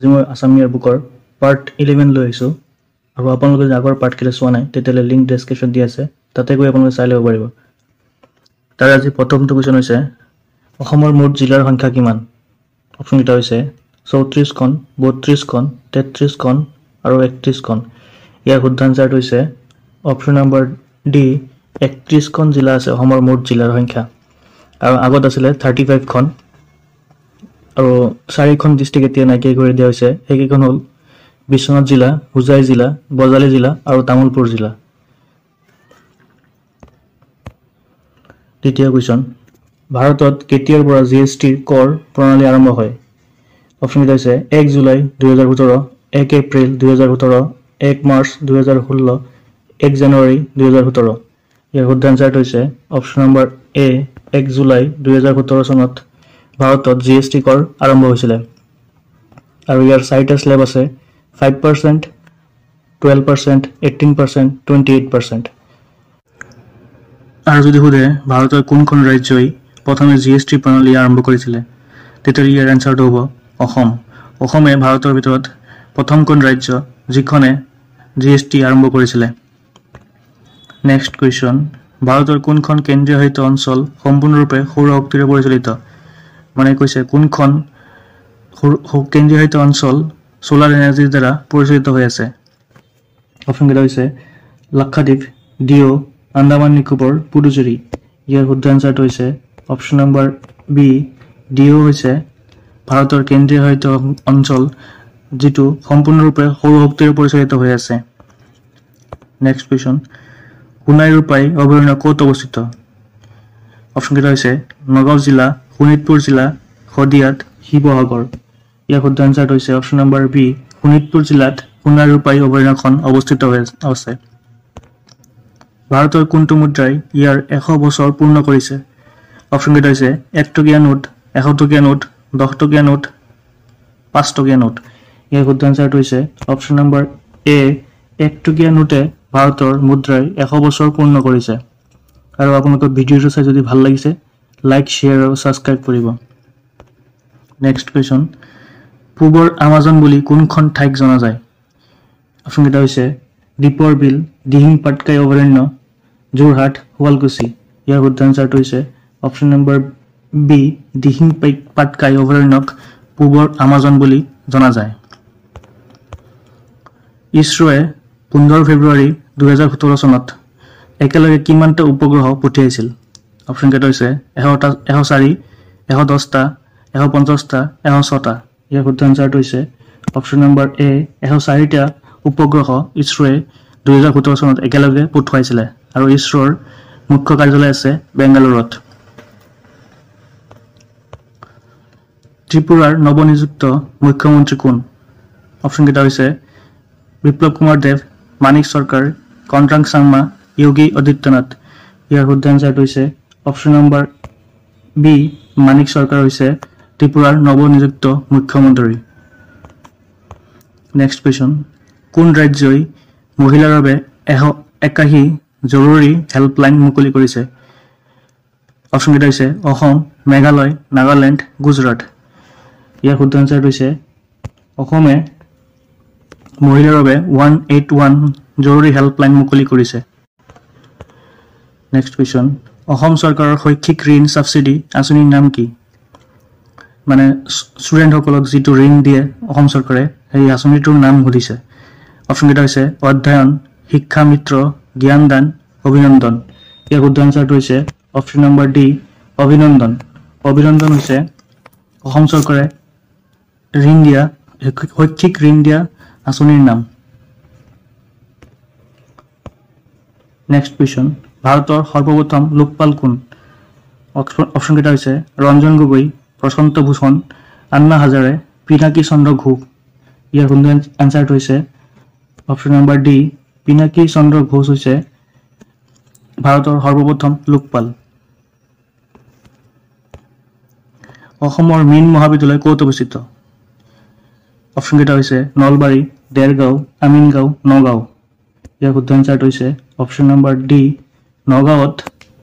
আজি মই আছাম ইয়াৰ বুকৰ পাৰ্ট ইলেভেন লৈ আহিছোঁ। আৰু আপোনালোকে যদি আগৰ পাৰ্টকেইটা চোৱা নাই তেতিয়াহ'লে লিংক ডেছক্ৰিপশ্যন দি আছে। তাতে গৈ আপোনালোকে চাই ল'ব পাৰিব। তাৰ আজি প্ৰথমটো কুৱেশ্যন হৈছে অসমৰ মুঠ জিলাৰ সংখ্যা কিমান? অপশ্যনকেইটা হৈছে চৌত্ৰিছখন বত্ৰিছখন তেত্ৰিছখন আৰু একত্ৰিছখন ইয়াৰ শুদ্ধ আনচাৰটো হৈছে অপশ্যন নম্বৰ ডি একত্ৰিছখন জিলা আছে অসমৰ মুঠ জিলাৰ সংখ্যা। আৰু আগত আছিলে থাৰ্টি ফাইভখন আৰু চাৰিখন ডিষ্ট্ৰিক্ট এতিয়া নাইকিয়া কৰি দিয়া হৈছে। সেইকেইখন হ'ল বিশ্বনাথ জিলা হোজাই জিলা বজালী জিলা আৰু তামোলপুৰ জিলা। দ্বিতীয় কুৱেশ্যন ভাৰতত কেতিয়াৰ পৰা জি এছ টিৰ কৰ প্ৰণালী আৰম্ভ হয়? অপশ্যনকেইটা হৈছে এক জুলাই দুহেজাৰ সোতৰ এক এপ্ৰিল দুহেজাৰ সোতৰ এক মাৰ্চ দুহেজাৰ ষোল্ল এক জানুৱাৰী দুহেজাৰ সোতৰ। ইয়াৰ শুদ্ধ এনচাৰটো হৈছে অপশ্যন নম্বৰ এ এক জুলাই দুহেজাৰ সোতৰ চনত। ভাৰতত জি এছ টি কৰ আৰম্ভ হৈছিলে। আৰু ইয়াৰ চাৰিটা শ্লেব আছে five percent twelve percent eighteen percent twenty eight percent আৰু যদি সোধে ভাৰতৰ কোনখন ৰাজ্যই প্ৰথমে জি এছ টি প্ৰণালী আৰম্ভ কৰিছিলে তেতিয়াহ'লে ইয়াৰ এনচাৰটো হ'ব অসম। অসমে ভাৰতৰ ভিতৰত প্ৰথমখন ৰাজ্য যিখনে জি এছ টি আৰম্ভ কৰিছিলে? নেক্সট কুৱেশ্যন ভাৰতৰ কোনখন কেন্দ্ৰীয় শাসিত অঞ্চল সম্পূৰ্ণৰূপে সৌৰ শক্তিৰে পৰিচালিত? মানে কৈছে কোনখন কেন্দ্ৰীয় শাসিত অঞ্চল চ'লাৰ এনাৰ্জিৰ দ্বাৰা পৰিচালিত হৈ আছে? অপশ্যনকেইটা হৈছে লাক্ষাদ্বীপ ডিঅ' আন্দামান নিকোবৰ পুডুচেৰী। ইয়াৰ শুদ্ধ এনচাৰটো হৈছে অপশ্যন নম্বৰ বি ডিঅ' হৈছে ভাৰতৰ কেন্দ্ৰীয় শাসিত অঞ্চল যিটো সম্পূৰ্ণৰূপে সৌৰ শক্তিৰে পৰিচালিত হৈ আছে। নেক্সট কুৱেশ্যন সোণাই ৰূপাই অভয়াৰণ্য ক'ত অৱস্থিত? অপশ্যনকেইটা হৈছে নগাঁও জিলা শোণিতপুৰ জিলা শদিয়াত শিৱসাগৰ। ইয়াৰ শুদ্ধ এনচাৰটো হৈছে অপশ্যন নম্বৰ বি শোণিতপুৰ জিলাত সোণাই ৰূপাই অভয়াৰণ্যখন অৱস্থিত হৈ আছে ভাৰতৰ কোনটো মুদ্ৰাই ইয়াৰ এশ বছৰ পূৰ্ণ কৰিছে? অপশ্যনকেইটা হৈছে এক টকীয়া নোট এশ টকীয়া নোট দহ টকীয়া নোট পাঁচ টকীয়া নোট। ইয়াৰ শুদ্ধ এনচাৰটো হৈছে অপশ্যন নম্বৰ এ এক টকীয়া নোটে ভাৰতৰ মুদ্ৰাই এশ বছৰ পূৰ্ণ কৰিছে। আৰু আপোনালোকৰ ভিডিঅ'টো চাই যদি ভাল লাগিছে লাইক শ্বেয়াৰ আৰু ছাবস্ক্ৰাইব কৰিব। নেক্সট কুৱেশ্যন পূবৰ আমাজন বুলি কোনখন ঠাইক জনা যায়? অপশ্যনকেইটা হৈছে দীপৰ বিল দিহিং পাটকাই অভয়াৰণ্য যোৰহাট শুৱালকুছি। ইয়াৰ শুদ্ধ এনচাৰটো হৈছে option number B Dihing Patkai অভয়াৰণ্যক পূবৰ আমাজন বুলি জনা যায়। ইছৰোৱে পোন্ধৰ ফেব্ৰুৱাৰী দুহেজাৰ সোতৰ চনত একেলগে কিমানটা উপগ্ৰহ পঠিয়াইছিল? অপশ্যনকেইটা হৈছে এশটা এশ চাৰি এশ দহটা এশ পঞ্চাছটা এশ ছটা। ইয়াৰ শুদ্ধ এনচাৰটো হৈছে অপশ্যন নম্বৰ এ এশ চাৰিটা উপগ্ৰহ ইছৰোৱে দুহেজাৰ সোতৰ চনত একেলগে পঠোৱাইছিলে আৰু ইছৰোৰ মুখ্য কাৰ্যালয় আছে বেংগালুৰুত। ত্ৰিপুৰাৰ নৱনিযুক্ত মুখ্যমন্ত্ৰী কোন? অপশ্যনকেইটা হৈছে বিপ্লৱ কুমাৰ দেৱ মানিক চৰকাৰ কণ্ট্ৰাং চাংমা য়োগী আদিত্যনাথ। ইয়াৰ শুদ্ধ এনচাৰটো হৈছে অপশ্যন নম্বৰ বি মানিক চৰকাৰ হৈছে ত্ৰিপুৰাৰ নৱনিযুক্ত মুখ্যমন্ত্ৰী। নেক্সট কুৱেশ্যন কোন ৰাজ্যই মহিলাৰ বাবে এশ একাশী জৰুৰী হেল্পলাইন মুকলি কৰিছে? অপশ্যনকেইটা হৈছে অসম মেঘালয় নাগালেণ্ড গুজৰাট। ইয়াৰ শুদ্ধ এনচাৰটো হৈছে অসমে মহিলাৰ বাবে ওৱান এইট ওৱান জৰুৰী হেল্পলাইন মুকলি কৰিছে। নেক্সট কুৱেশ্যন অসম চৰকাৰৰ শৈক্ষিক ঋণ ছাবচিডি আঁচনিৰ নাম কি? মানে ষ্টুডেণ্টসকলক যিটো ঋণ দিয়ে অসম চৰকাৰে সেই আঁচনিটোৰ নাম সুধিছে। অপশ্যনকেইটা হৈছে অধ্যয়ন শিক্ষা মিত্ৰ জ্ঞানদান অভিনন্দন। ইয়াৰ শুদ্ধ এনচাৰটো হৈছে অপশ্যন নম্বৰ ডি অভিনন্দন। অভিনন্দন হৈছে অসম চৰকাৰে ঋণ দিয়া শৈক্ষিক ঋণ দিয়া আঁচনিৰ নাম। নেক্সট কুৱেশ্যন ভাৰতৰ সৰ্বপ্ৰথম লোকপাল কোন? অপশ্যনকেইটা হৈছে ৰঞ্জন গগৈ প্ৰশান্ত ভূষণ আন্না হাজাৰে পিনাকী চন্দ্ৰ ঘোষ। ইয়াৰ শুদ্ধ এনচাৰটো হৈছে? Option number D Pinaki Chandra Ghosh হৈছে ভাৰতৰ সৰ্বপ্ৰথম লোকপাল। অসমৰ মেইন মহাবিদ্যালয় ক'ত অৱস্থিত? অপশ্যনকেইটা হৈছে নলবাৰী দেৰগাঁও আমিনগাঁও নগাঁও। ইয়াৰ শুদ্ধ এনচাৰটো হৈছে অপশ্যন নম্বৰ ডি নগাঁৱত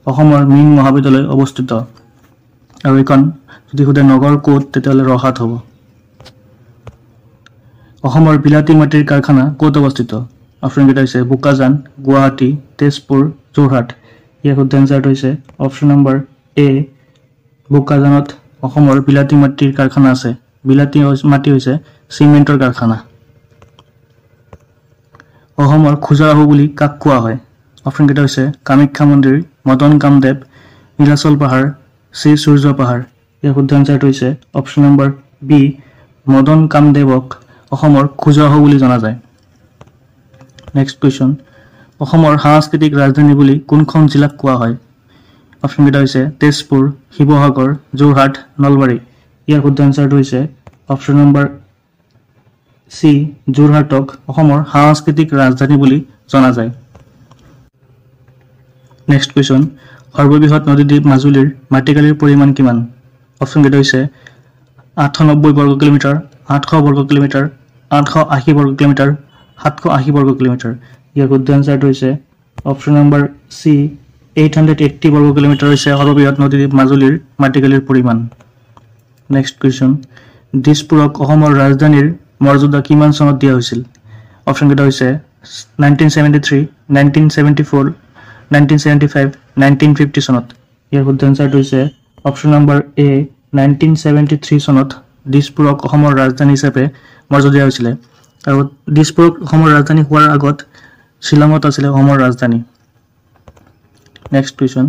অসমৰ মেইন মহাবিদ্যালয় অৱস্থিত। আৰু এইখন যদি সোধে নগৰ ক'ত তেতিয়াহ'লে ৰহাত হ'ব। অসমৰ বিলাতী মাটিৰ কাৰখানা ক'ত অৱস্থিত? অপশ্যনকেইটা হৈছে বোকাজান গুৱাহাটী তেজপুৰ যোৰহাট। ইয়াৰ শুদ্ধ এনচাৰটো হৈছে অপশ্যন নম্বৰ এ বোকাজানত অসমৰ বিলাতী মাটিৰ কাৰখানা আছে। বিলাতী মাটি হৈছে চিমেণ্টৰ কাৰখানা। অসমৰ খোজাৰাহু বুলি কাক কোৱা হয়? অপশ্যনকেইটা হৈছে কামাখ্যা মন্দিৰ মদন কামদেৱ নীলাচল পাহাৰ শ্ৰী সূৰ্য পাহাৰ। ইয়াৰ শুদ্ধ এনচাৰটো হৈছে অপশ্যন নম্বৰ বি মদন কামদেৱক অসমৰ খোজাৰাহু বুলি জনা যায়। নেক্সট কুৱেশ্যন অসমৰ সাংস্কৃতিক ৰাজধানী বুলি কোনখন জিলাক কোৱা হয়? অপশ্যনকেইটা হৈছে তেজপুৰ শিৱসাগৰ যোৰহাট নলবাৰী। ইয়াৰ শুদ্ধ এনচাৰটো হৈছে অপশ্যন নম্বৰ চি যোৰহাটক অসমৰ সাংস্কৃতিক ৰাজধানী বুলি জনা যায়। নেক্সট কুৱেশ্যন সৰ্ববৃহৎ নদীদ্বীপ মাজুলীৰ মাটিকালিৰ পৰিমাণ কিমান? অপশ্যনকেইটা হৈছে আঠানব্বৈ বৰ্গ কিলোমিটাৰ আঠশ বৰ্গ কিলোমিটাৰ আঠশ আশী বৰ্গ কিলোমিটাৰ সাতশ আশী বৰ্গ কিলোমিটাৰ। ইয়াৰ শুদ্ধ এনচাৰটো হৈছে option number C eight hundred eighty বৰ্গ কিলোমিটাৰ হৈছে সৰ্ববৃহৎ নদীদ্বীপ মাজুলীৰ মাটিকালিৰ পৰিমাণ। নেক্সট কুৱেশ্যন দিছপুৰক অসমৰ ৰাজধানীৰ মৰ্যাদা কিমান চনত দিয়া হৈছিল? অপশ্যনকেইটা হৈছে nineteen seventy three nineteen seventy four nineteen seventy five nineteen fifty চনত। ইয়াৰ শুদ্ধ এনচাৰটো হৈছে option number A nineteen seventy three চনত দিছপুৰক অসমৰ ৰাজধানী হিচাপে মৰ্যাদা হৈছিলে। আৰু দিছপুৰক অসমৰ ৰাজধানী হোৱাৰ আগত শ্বিলঙত আছিলে অসমৰ ৰাজধানী। নেক্সট কুৱেশ্যন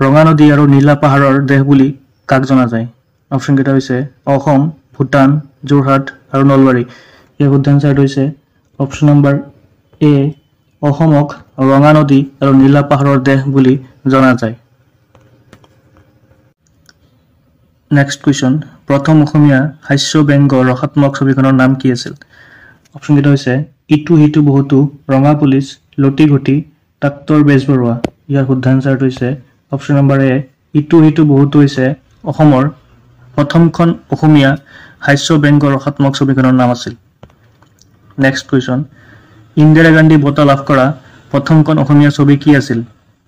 ৰঙা নদী আৰু নীলা পাহাৰৰ দেশ বুলি কাক জনা যায়? অপশ্যনকেইটা হৈছে অসম ভূটান যোৰহাট আৰু নলবাৰী। ইয়াৰ শুদ্ধ এনচাৰটো হৈছে অপশ্যন নম্বৰ এ অসমক ৰঙা নদী আৰু নীলা পাহাৰৰ দেশ বুলি জনা যায়। নেক্সট কুৱেশ্যন প্ৰথম অসমীয়া হাস্য ব্যংগ ৰসাত্মক ছবিখনৰ নাম কি আছিল? অপশ্যনকেইটা হৈছে ইটো সিটো বহুতো ৰঙা পুলিচ লটি ঘটি ডাক্তৰ বেজবৰুৱা ইয়াৰ শুদ্ধ এনচাৰটো হৈছে অপশ্যন নম্বৰ এ ইটো সিটো বহুতো হৈছে অসমৰ প্ৰথমখন অসমীয়া হাস্য ব্যংগ ৰসাত্মক ছবিখনৰ নাম আছিল। নেক্সট কুৱেশ্যন ইন্দিৰা গান্ধী বঁটা লাভ কৰা প্ৰথমখন অসমীয়া ছবি কি আছিল?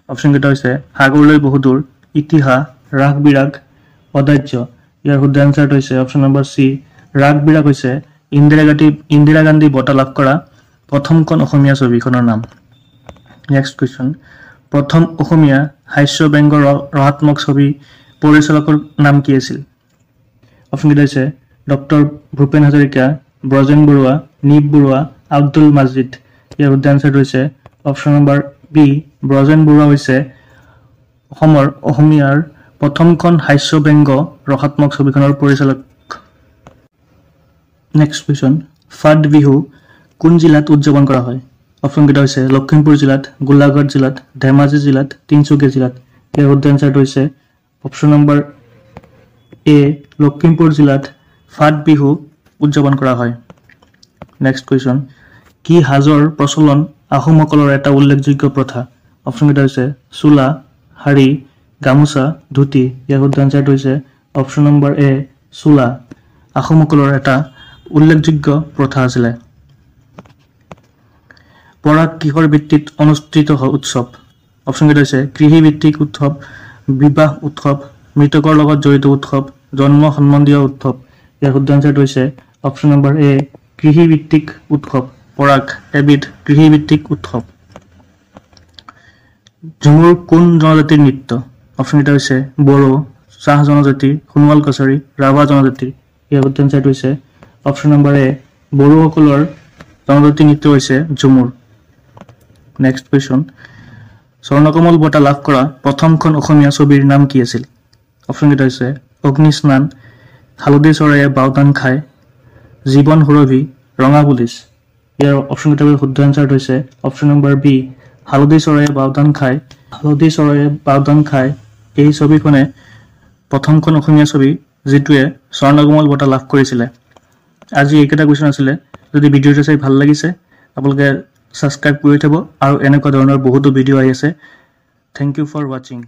অপশ্যনকেইটা হৈছে সাগৰলৈ বহুদূৰ ইতিহাস ৰাস বিৰাগ অদাৰ্য ইয়াৰ শুদ্ধ এনচাৰটো হৈছে অপশ্যন নম্বৰ চি ৰাগ বিৰাগ হৈছে ইন্দিৰা গান্ধী ইন্দিৰা গান্ধী বঁটা লাভ কৰা প্ৰথমখন অসমীয়া ছবিখনৰ নাম। নেক্সট কুৱেশ্যন প্ৰথম অসমীয়া হাস্য ব্যংগ ৰসাত্মক ছবি পৰিচালকৰ নাম কি আছিল? অপশ্যনকেইটা হৈছে ডক্টৰ ভূপেন হাজৰিকা ব্ৰজেন বৰুৱা নীপ বৰুৱা আব্দুল মাজিদ। ইয়াৰ শুদ্ধ এনচাৰটো হৈছে option number B Brajen Barua হৈছে অসমৰ অসমীয়াৰ প্ৰথমখন হাস্য ব্যংগ ৰসাত্মক ছবিখনৰ পৰিচালক। নেক্সট কুৱেশ্যন ফাট বিহু কোন জিলাত উদযাপন কৰা হয়? অপশ্যনকেইটা হৈছে লখিমপুৰ জিলাত গোলাঘাট জিলাত ধেমাজি জিলাত তিনিচুকীয়া জিলাত। ইয়াৰ শুদ্ধ এনচাৰটো হৈছে অপশ্যন নম্বৰ এ লখিমপুৰ জিলাত ফাট বিহু উদযাপন কৰা হয়। নেক্সট কুৱেশ্যন কি সাজৰ প্ৰচলন আহোমসকলৰ এটা উল্লেখযোগ্য প্ৰথা? অপশ্যনকেইটা হৈছে চোলা শাৰী গামোচা ধুতি। ইয়াৰ শুদ্ধ এনচাৰটো হৈছে অপশ্যন নম্বৰ এ চোলা। আহোমসকলৰ এটা উল্লেখযোগ্য প্ৰথা আছিলে। পৰাগ কিহৰ ভিত্তিত অনুষ্ঠিত উৎসৱ? অপশ্যনকেইটা হৈছে কৃষিভিত্তিক উৎসৱ বিবাহ উৎসৱ মৃতকৰ লগত জড়িত উৎসৱ জন্ম সম্বন্ধীয় উৎসৱ। ইয়াৰ শুদ্ধ এনচাৰটো হৈছে অপশ্যন নম্বৰ এ কৃষিভিত্তিক উৎসৱ। পৰাগ এবিধ কৃষিভিত্তিক উৎসৱ। ঝুমুৰ কোন জনজাতিৰ নৃত্য? অপশ্যনকেইটা হৈছে বড়ো চাহ জনজাতি সোণোৱাল কছাৰী ৰাভা জনজাতিৰ ইয়াৰ শুদ্ধ এনচাৰটো হৈছে অপশ্যন নম্বৰ এ বড়োসকলৰ জনজাতি নৃত্য হৈছে ঝুমুৰ নেক্সট কুৱেশ্যন স্বৰ্ণকমল বঁটা লাভ কৰা প্ৰথমখন অসমীয়া ছবিৰ নাম কি আছিল? অপশ্যনকেইটা হৈছে অগ্নিস্নান হালধি চৰাইয়ে বাওদান খায় জীৱন সুৰভি ৰঙা পুলিচ। ইয়াৰ অপশ্যনকেইটাৰ শুদ্ধ এনচাৰটো হৈছে অপশ্যন নম্বৰ বি হালধি চৰাইয়ে বাওদান খায়। হালধি চৰাইয়ে বাওদান খায়। এই ছবিখনে প্ৰথমখন অসমীয়া ছবি যিটোৱে স্বৰ্ণকমল বঁটা লাভ কৰিছিলে। আজি এইকেইটা কুৱেশ্যন আছিলে। যদি ভিডিঅ'টো চাই ভাল লাগিছে আপোনালোকে ছাবস্ক্ৰাইব কৰি থ'ব আৰু এনেকুৱা ধৰণৰ বহুতো ভিডিঅ' আহি আছে। থেংক ইউ ফৰ ৱাচিং